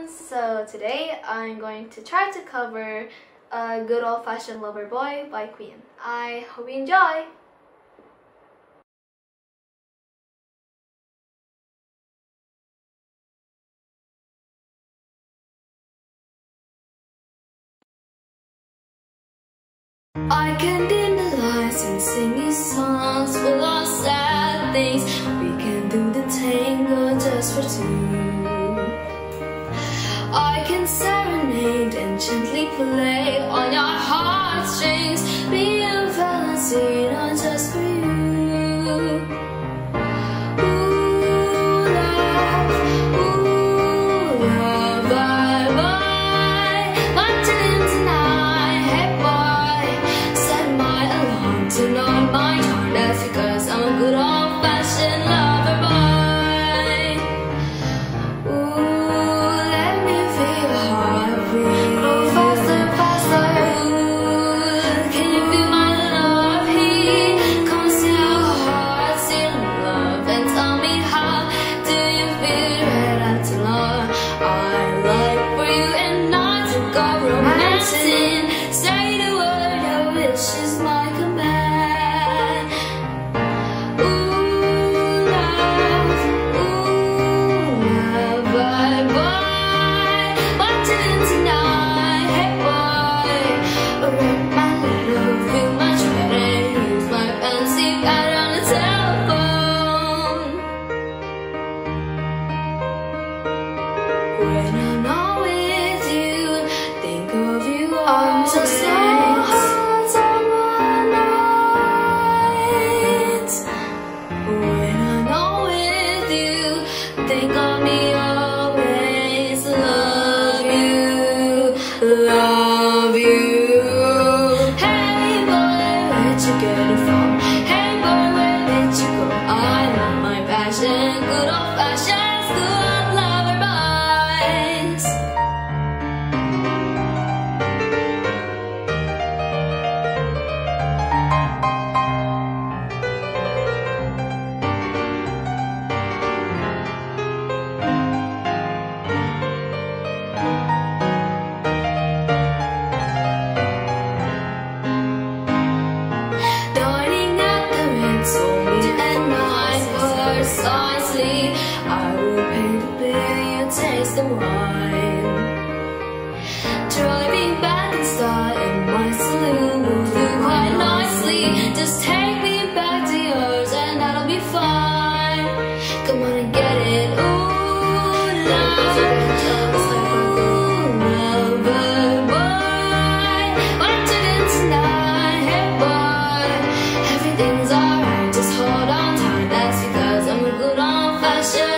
So today I'm going to try to cover a Good Old Fashioned Lover Boy by Queen. I hope you enjoy! I can dim the lights and sing these songs full of sad things We can do the tango just for two I can serenade and gently play on your heartstrings. Be a Valentine just for you. to get it far. precisely I will pay the bill, you taste the wine. Driving back and style in my saloon. Will do quite nicely Just take Russia.